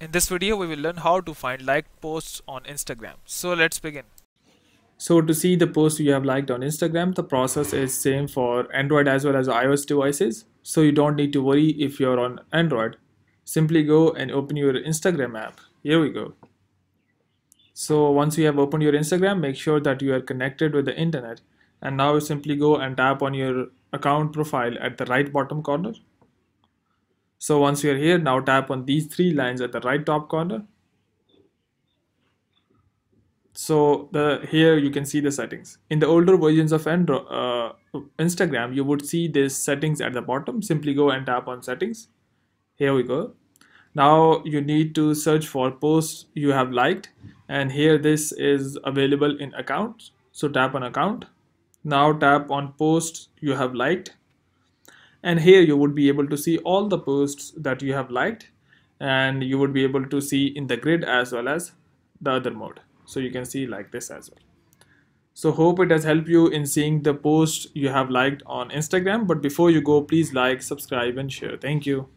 In this video, we will learn how to find liked posts on Instagram. So let's begin. So to see the post you have liked on Instagram, the process is same for Android as well as iOS devices. So you don't need to worry if you're on Android. Simply go and open your Instagram app. Here we go. So once you have opened your Instagram, make sure that you are connected with the internet. And now you simply go and tap on your account profile at the right bottom corner. So once you're here, now tap on these three lines at the right top corner. So the here you can see the settings. In the older versions of Android, uh, Instagram, you would see this settings at the bottom. Simply go and tap on settings. Here we go. Now you need to search for posts you have liked and here this is available in accounts. So tap on account. Now tap on posts you have liked and here you would be able to see all the posts that you have liked and you would be able to see in the grid as well as the other mode. So you can see like this as well. So hope it has helped you in seeing the post you have liked on instagram. But before you go please like subscribe and share. Thank you